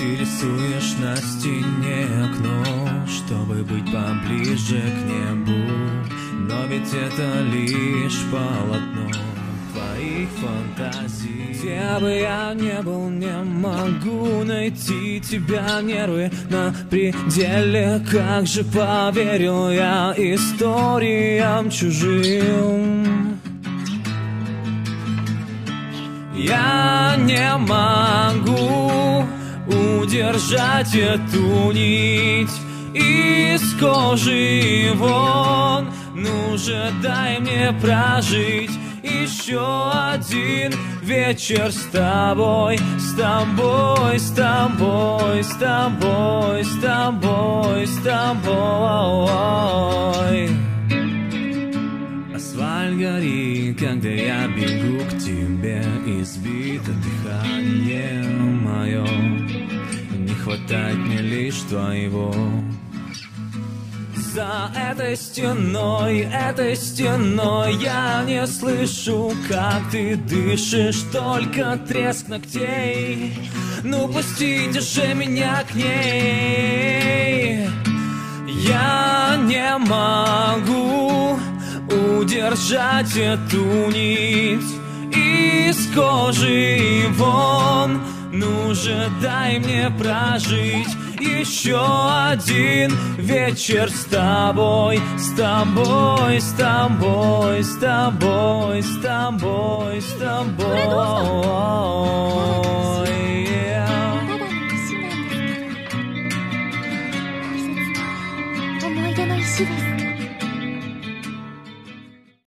Рисуешь на стене окно, чтобы быть поближе к небу. Но ведь это лишь полотно твоих фантазий. Где бы я не был, не могу найти тебя Нервы на пределе, как же поверил я историям чужим? Я не могу удержать эту нить из кожи вон Ну же дай мне прожить еще один вечер с тобой, с тобой, с тобой, с тобой, с тобой, с тобой. Асфальт горит, когда я бегу к тебе, избито дыхание. Не хватает мне лишь твоего. За этой стеной, этой стеной Я не слышу, как ты дышишь Только треск ногтей. Ну пустите же меня к ней. Я не могу удержать эту нить Из кожи вон Ну же дай мне прожить еще один вечер с тобой, с тобой, с тобой, с тобой, с тобой, с тобой. た